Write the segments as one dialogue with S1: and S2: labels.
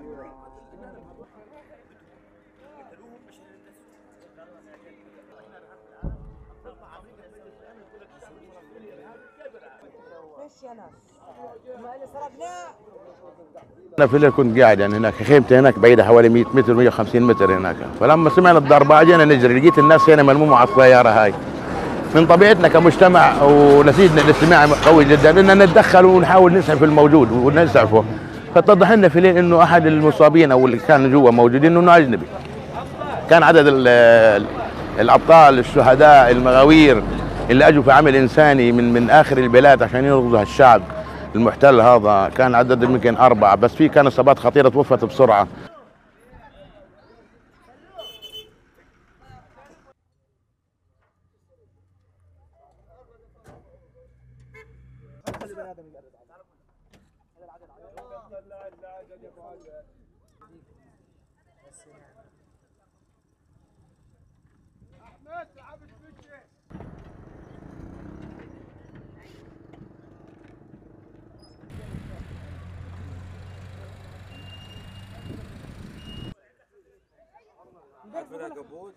S1: أيوه
S2: أنا في الليل كنت قاعد يعني هناك خيمتي هناك بعيدة حوالي 100 متر 150 متر هناك. فلما سمعنا الضربة جينا نجري لقيت الناس هنا ملمومة على السيارة هاي. من طبيعتنا كمجتمع ونسيجنا الاجتماعي قوي جدا ان نتدخل ونحاول نسعف الموجود ونسعفه. فاتضح لنا في الليل إنه أحد المصابين أو اللي كانوا جوا موجودين إنه اجنبي كان عدد ال- الأبطال الشهداء المغاوير. اللي أجوا في عمل إنساني من من آخر البلاد عشان ينقذوا الشعب المحتل هذا كان عدد يمكن أربعة بس في كان اصابات خطيرة توفت بسرعة.
S1: حذفنا كبوت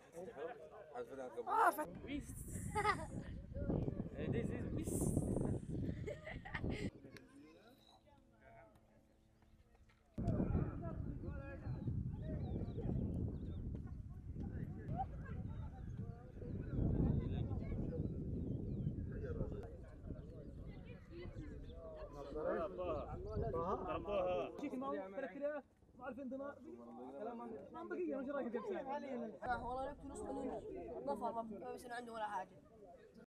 S1: حذفنا كبوت آه ويست. This is ويست. ضربوها ضربوها
S3: والله لقيت نص مليون. نفر ما بيصير عندهم ولا حاجة.